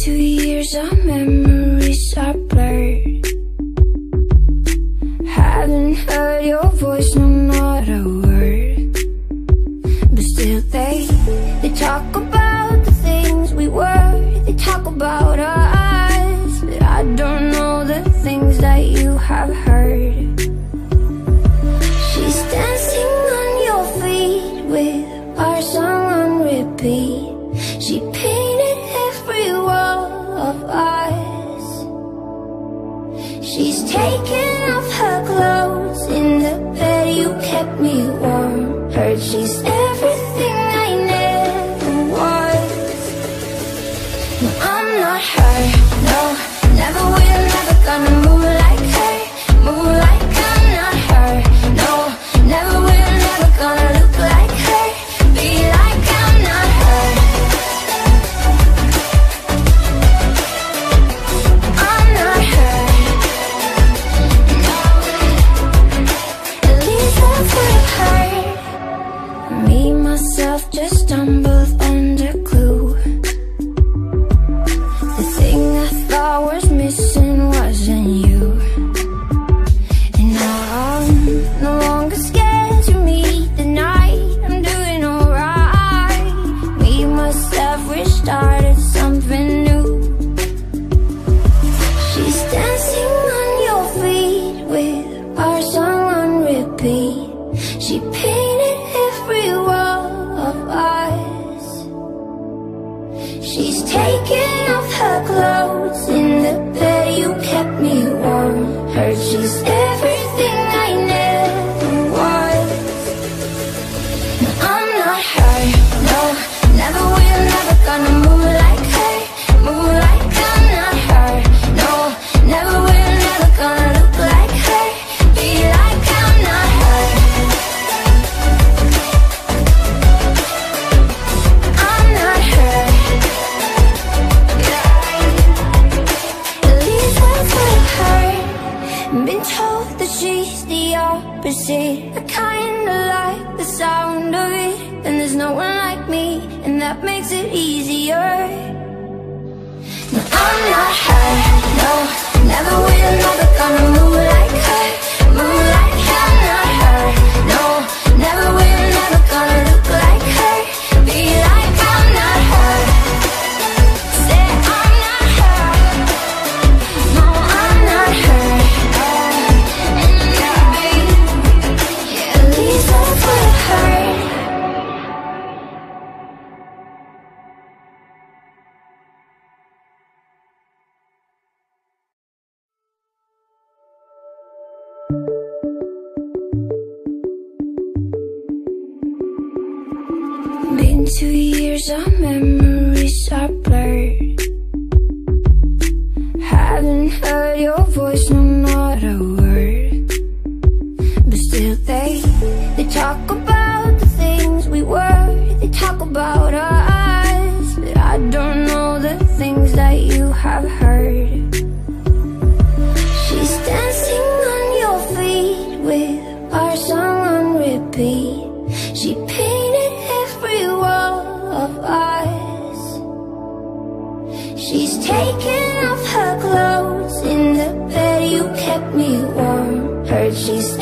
two years, our memories are blurred. Haven't heard your voice, no, not a word. But still they, they talk about the things we were. They talk about us But I don't know the things that you have heard. kept me warm. Heard she's taking off her clothes in the bed you kept me that makes it easier No, I'm not her. no Never will, never gonna move like her two years our memories are blurred. Haven't heard your voice, no, not a word. But still they, they talk about the things we were. They talk about us But I don't know the things that you have heard. taking off her clothes. In the bed you kept me warm. Heard she's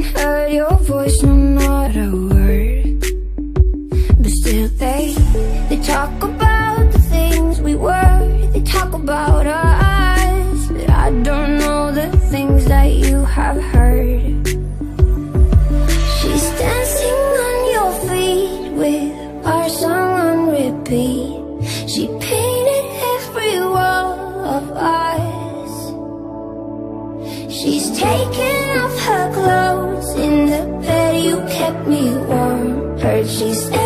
Heard your voice, no, not a word. But still, they they talk about the things we were. They talk about us, but I don't know the things that you have heard. She's dancing on your feet with our song on repeat. She painted every wall of us. She's taken kept me warm. Heard she's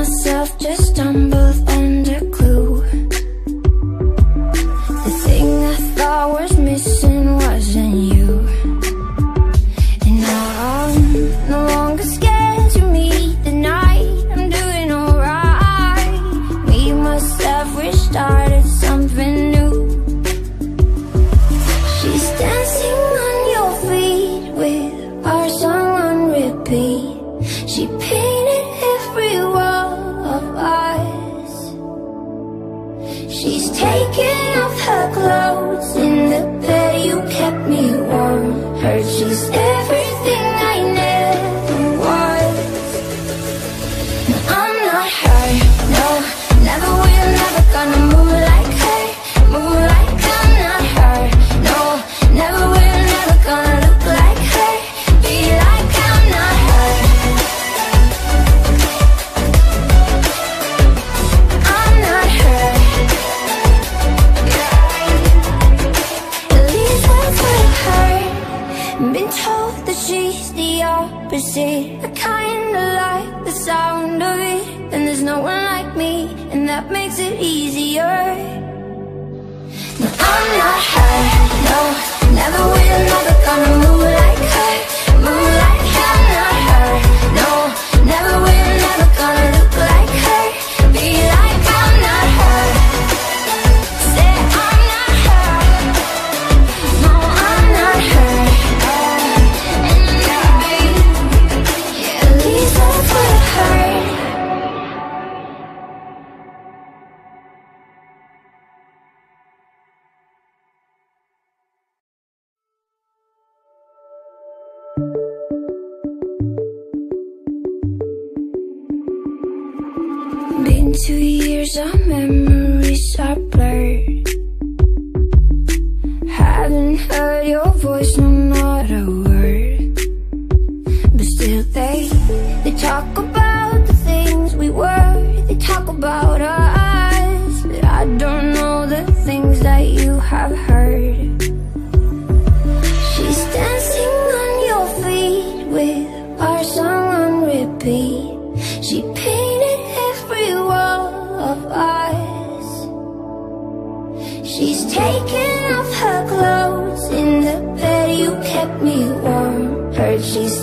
myself just on I'm not her. No, never will, never gonna move like her. Move like I'm not her. No, never will, never gonna look like her. Be like I'm not her. I'm not her. At least that's what I've. Been told that she's the opposite. That makes it easier. No, I'm not her. No, never will, never gonna move like her. Move like Two years, our memories are blurred. Haven't heard your voice, no, not a word. But still, they they talk about the things we were. They talk about us, but I don't know the things that you have heard. She's taken off her clothes in the bed you kept me warm. Heard she's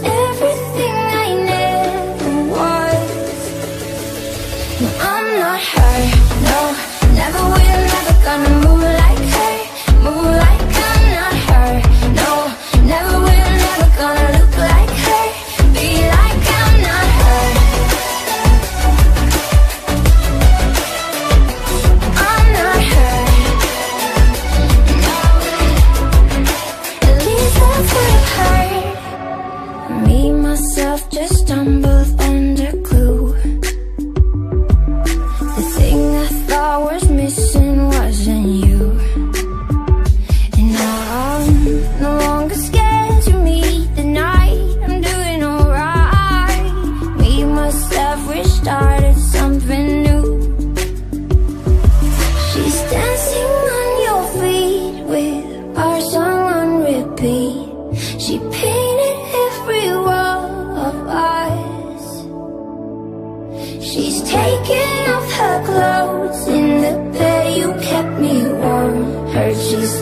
wasn't you. And I'm no longer scared to meet the night. I'm doing alright. Something new. She's dancing on your feet with our song on repeat. She painted every wall of ours She's taking off her clothes in the you kept me warm. Heard she's